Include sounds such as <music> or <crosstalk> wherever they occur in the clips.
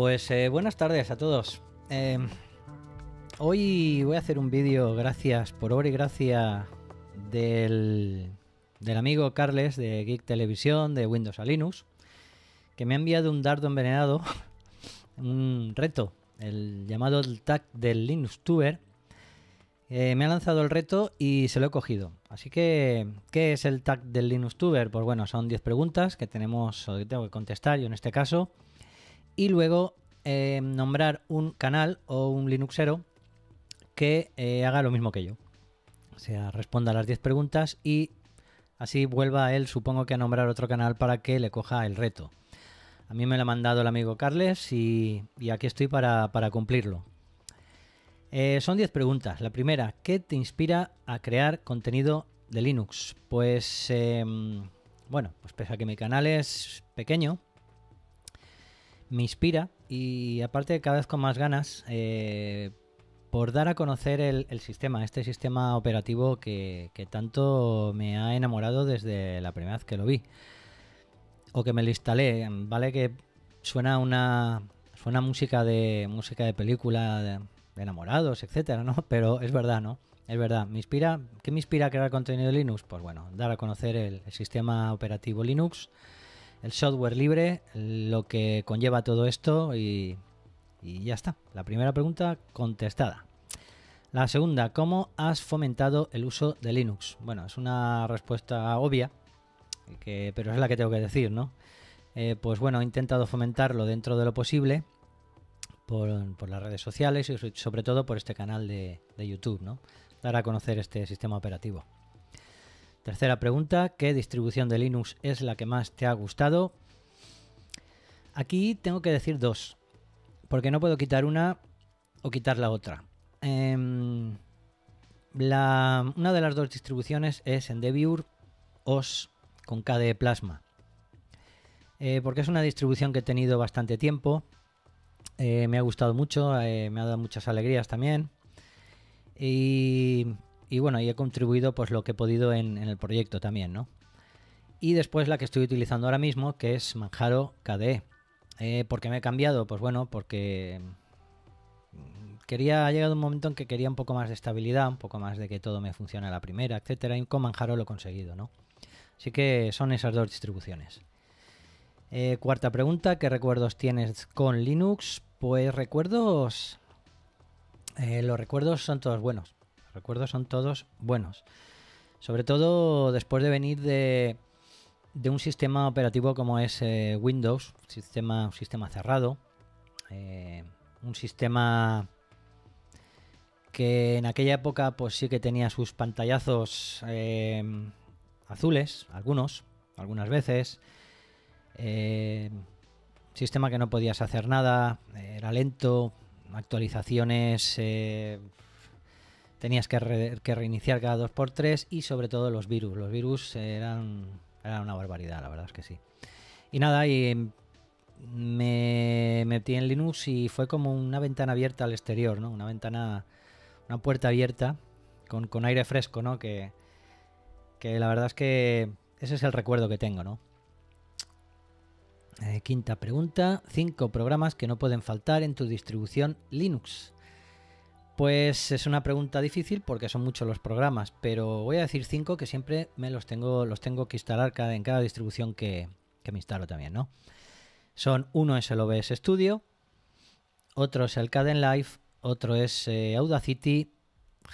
Pues eh, buenas tardes a todos. Eh, hoy voy a hacer un vídeo gracias, por obra y gracia del, del amigo Carles de Geek Televisión de Windows a Linux, que me ha enviado un dardo envenenado, <laughs> un reto, el llamado el tag del Linux Tuber. Eh, me ha lanzado el reto y se lo he cogido. Así que, ¿qué es el tag del Linux Tuber? Pues bueno, son 10 preguntas que tenemos que tengo que contestar yo en este caso. Y luego eh, nombrar un canal o un Linuxero que eh, haga lo mismo que yo. O sea, responda a las 10 preguntas y así vuelva a él, supongo que a nombrar otro canal para que le coja el reto. A mí me lo ha mandado el amigo Carles y, aquí estoy para, para cumplirlo. Eh, son 10 preguntas. La primera, ¿qué te inspira a crear contenido de Linux? Pues, eh, bueno, pues pese a que mi canal es pequeño, me inspira y aparte cada vez con más ganas eh, por dar a conocer el, el, sistema, este sistema operativo que, tanto me ha enamorado desde la primera vez que lo vi o que me lo instalé. Vale que suena una suena música de música de película de, enamorados, etcétera, ¿no? <laughs> Pero es verdad, ¿no? Es verdad. ¿Me inspira? ¿Qué me inspira a crear contenido de Linux? Pues bueno, dar a conocer el sistema operativo Linux el software libre, lo que conlleva todo esto y, ya está. La primera pregunta contestada. La segunda, ¿cómo has fomentado el uso de Linux? Bueno, es una respuesta obvia, que, pero es la que tengo que decir, ¿no? Eh, pues bueno, he intentado fomentarlo dentro de lo posible por, por, las redes sociales y sobre todo por este canal de, de YouTube, ¿no? Dar a conocer este sistema operativo. Tercera pregunta, ¿qué distribución de Linux es la que más te ha gustado? Aquí tengo que decir dos, porque no puedo quitar una o quitar la otra. Eh, la, una de las dos distribuciones es Endeavour OS con KDE Plasma, eh, porque es una distribución que he tenido bastante tiempo, eh, me ha gustado mucho, eh, me ha dado muchas alegrías también. Y y bueno, y he contribuido pues lo que he podido en, el proyecto también, ¿no? Y después la que estoy utilizando ahora mismo, que es Manjaro KDE. Eh, ¿Por qué me he cambiado? Pues bueno, porque quería, ha llegado un momento en que quería un poco más de estabilidad, un poco más de que todo me funcione a la primera, etcétera, y con Manjaro lo he conseguido, ¿no? Así que son esas dos distribuciones. Eh, cuarta pregunta, ¿qué recuerdos tienes con Linux? Pues recuerdos... Eh, los recuerdos son todos buenos recuerdos son todos buenos. Sobre todo después de venir de, de un sistema operativo como es eh, Windows, sistema, un sistema cerrado, eh, un sistema que en aquella época pues sí que tenía sus pantallazos eh, azules, algunos, algunas veces. Sistema que no podías hacer nada, era lento, actualizaciones tenías que, re, que, reiniciar cada 2x3 y sobre todo los virus. Los virus eran, eran una barbaridad, la verdad es que sí. Y nada, y me metí en Linux y fue como una ventana abierta al exterior, ¿no? Una ventana, una puerta abierta con, con aire fresco, ¿no? Que, que la verdad es que ese es el recuerdo que tengo, ¿no? Eh, quinta pregunta, cinco programas que no pueden faltar en tu distribución Linux. Pues es una pregunta difícil porque son muchos los programas, pero voy a decir cinco que siempre me los tengo, los tengo que instalar cada, en cada distribución que, que me instalo también, ¿no? Son uno es el OBS Studio, otro es el Kdenlive, otro es eh, Audacity,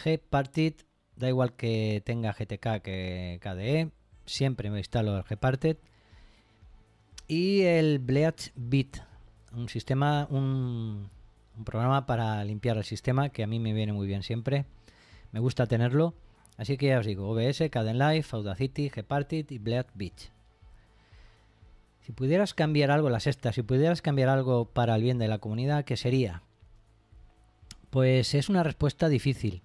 Gparted, da igual que tenga GTK que KDE, siempre me instalo el Gparted y el Bleach Beat, un sistema, un, un programa para limpiar el sistema que a mí me viene muy bien siempre. Me gusta tenerlo. Así que ya os digo, OBS, Kdenlive, Audacity, Gparted y Bleed Beach. Si pudieras cambiar algo, la sexta, si pudieras cambiar algo para el bien de la comunidad, ¿qué sería? Pues es una respuesta difícil.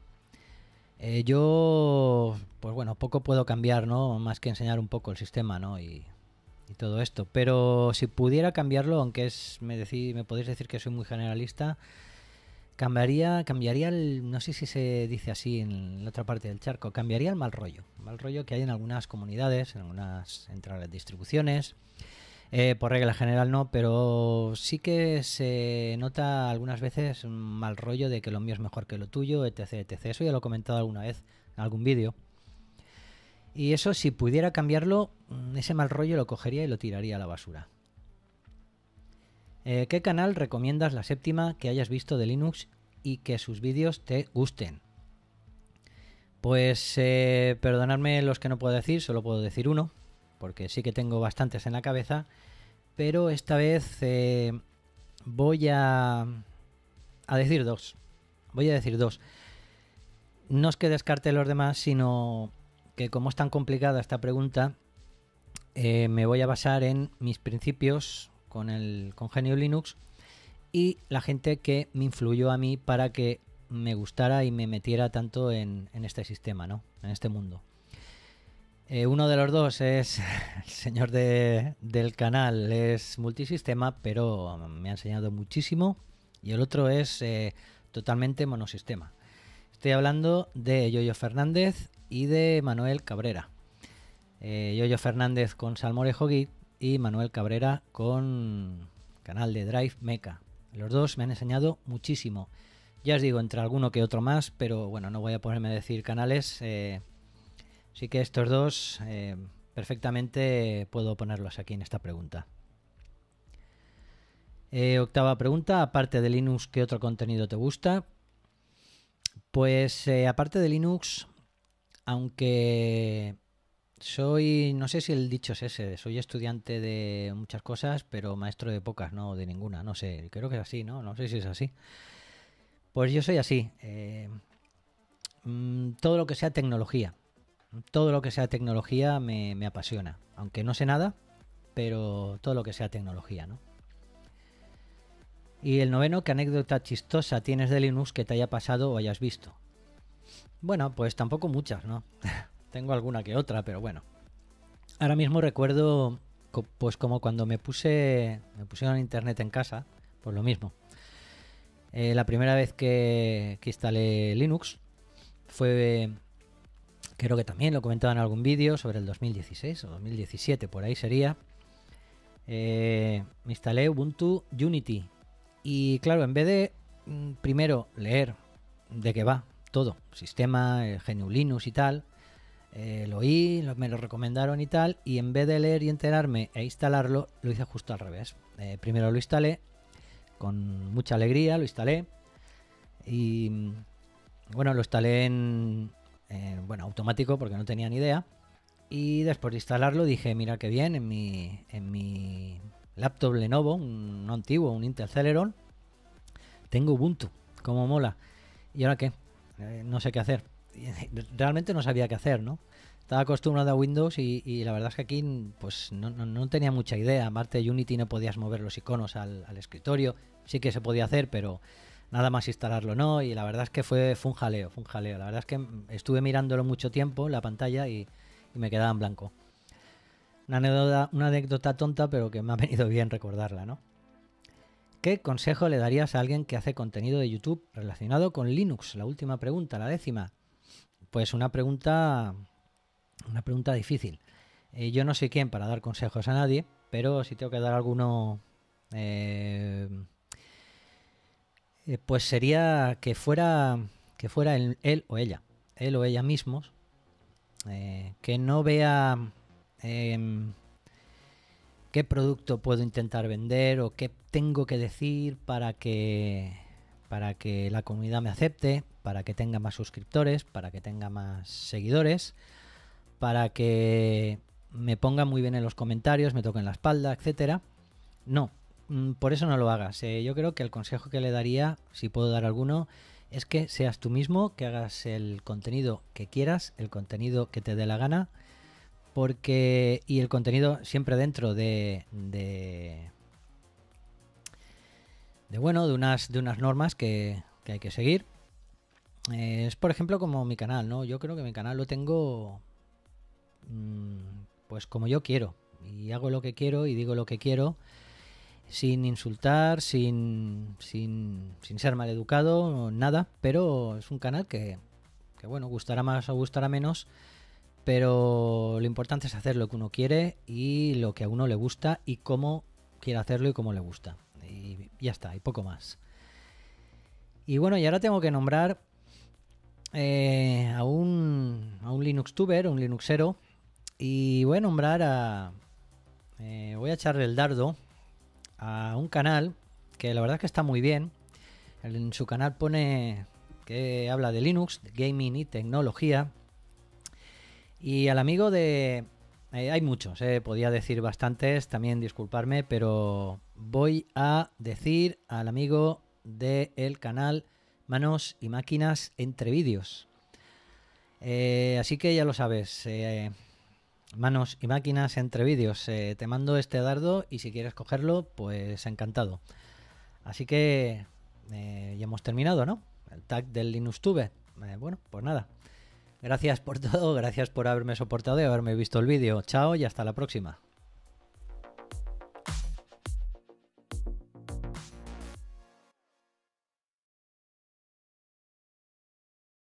Eh, yo, pues bueno, poco puedo cambiar, ¿no? Más que enseñar un poco el sistema, ¿no? Y, y todo esto. Pero si pudiera cambiarlo, aunque es me, decí, me podéis decir que soy muy generalista, cambiaría, cambiaría el, no sé si se dice así en la otra parte del charco, cambiaría el mal rollo, mal rollo que hay en algunas comunidades, en algunas entre las distribuciones, Eh, por regla general no, pero sí que se nota algunas veces un mal rollo de que lo mío es mejor que lo tuyo, etc, etc. Eso ya lo he comentado alguna vez en algún vídeo. Y eso, si pudiera cambiarlo, mm, ese mal rollo lo cogería y lo tiraría a la basura. Eh, ¿Qué canal recomiendas la séptima que hayas visto de Linux y que sus vídeos te gusten? Pues eh, perdonadme los que no puedo decir, solo puedo decir uno, porque sí que tengo bastantes en la cabeza, pero esta vez eh, voy a, a decir dos. Voy a decir dos. No es que descarte los demás, sino que como es tan complicada esta pregunta, eh, me voy a basar en mis principios con el con Genio Linux y la gente que me influyó a mí para que me gustara y me metiera tanto en, este sistema, ¿no? En este mundo. Eh, uno de los dos es <laughs> el señor del canal, es multisistema, pero me ha enseñado muchísimo. Y el otro es eh, totalmente monosistema. Estoy hablando de Yoyo Fernández y de Manuel Cabrera. Eh, Yoyo Fernández con Salmorejo Git y Manuel Cabrera con canal de Drive Mecha. Los dos me han enseñado muchísimo. Ya os digo, entre alguno que otro más, pero bueno, no voy a ponerme a decir canales. Eh, sí que estos dos eh, perfectamente puedo ponerlos aquí en esta pregunta. octava pregunta, aparte de Linux, ¿qué otro contenido te gusta? Pues aparte de Linux, aunque soy, no sé si el dicho es ese, soy estudiante de muchas cosas, pero maestro de pocas, no de ninguna, no sé, creo que es así, ¿no? No sé si es así. Pues yo soy así. Eh, mm, todo lo que sea tecnología, todo lo que sea tecnología me, me apasiona, aunque no sé nada, pero todo lo que sea tecnología, ¿no? Y el noveno, ¿qué anécdota chistosa tienes de Linux que te haya pasado o hayas visto? Bueno, pues tampoco muchas, ¿no? <laughs> Tengo alguna que otra, pero bueno. Ahora mismo recuerdo, pues como cuando me puse, me pusieron internet en casa, pues lo mismo. Eh, la primera vez que, instalé Linux fue, creo que también lo comentaba en algún vídeo sobre el 2016 o 2017, por ahí sería. Eh, me instalé Ubuntu Unity y claro, en vez de mm, primero leer de qué va todo, sistema, el GNU Linux y tal. Eh, lo oí, me lo recomendaron y tal, y en vez de leer y enterarme e instalarlo, lo hice justo al revés. Eh, primero lo instalé, con mucha alegría lo instalé, y mm, bueno, lo instalé en, bueno, automático porque no tenía ni idea. Y después de instalarlo dije, mira qué bien, en mi, en mi laptop Lenovo, un no antiguo, un Intel Celeron, tengo Ubuntu, como mola. ¿Y ahora qué? Eh, no sé qué hacer. <laughs> Realmente no sabía qué hacer, ¿no? Estaba acostumbrado a Windows y, la verdad es que aquí pues no, tenía mucha idea. Aparte de Unity no podías mover los iconos al, escritorio. Sí que se podía hacer, pero nada más instalarlo no. Y la verdad es que fue, un jaleo, fue un jaleo. La verdad es que estuve mirándolo mucho tiempo, la pantalla, y, me quedaba en blanco. Una anécdota, una anécdota tonta, pero que me ha venido bien recordarla, ¿no? ¿Qué consejo le darías a alguien que hace contenido de YouTube relacionado con Linux? La última pregunta, la décima. Pues una pregunta, una pregunta difícil. Eh, yo no soy quien para dar consejos a nadie, pero si tengo que dar alguno, eh, eh, pues sería que fuera que fuera él, o ella, él o ella mismos, que no vea em, qué producto puedo intentar vender o qué tengo que decir para que para que la comunidad me acepte, para que tenga más suscriptores, para que tenga más seguidores, para que me ponga muy bien en los comentarios, me toquen la espalda, etcétera. No, mm, por eso no lo hagas. Eh, yo creo que el consejo que le daría, si puedo dar alguno, es que seas tú mismo, que hagas el contenido que quieras, el contenido que te dé la gana porque y el contenido siempre dentro de, de, bueno de unas de unas normas que, hay que seguir. Eh, es por ejemplo como mi canal no yo creo que mi canal lo tengo mm, pues como yo quiero. Y hago lo que quiero y digo lo que quiero sin insultar sin sin, sin ser mal educado nada. Pero es un canal que, que bueno gustará más o gustará menos pero lo importante es hacer lo que uno quiere y lo que a uno le gusta y cómo quiere hacerlo y cómo le gusta. Y ya está, y poco más. Y bueno, y ahora tengo que nombrar eh, a, un, a un Linux tuber, un Linuxero, y voy a nombrar a... Eh, voy a echarle el dardo a un canal que la verdad que está muy bien. En su canal pone que habla de Linux, gaming y tecnología. Y al amigo de... Eh, hay muchos, podía decir bastantes, también disculparme, pero voy a decir al amigo del canal Manos y Máquinas entre vídeos. Eh, así que ya lo sabes, eh, manos y máquinas entre vídeos. te mando este dardo y si quieres cogerlo, pues encantado. Así que ya hemos terminado, ¿no? El tag del LinuxTube. bueno, pues nada. Gracias por todo, gracias por haberme soportado y haberme visto el vídeo. Chao y hasta la próxima.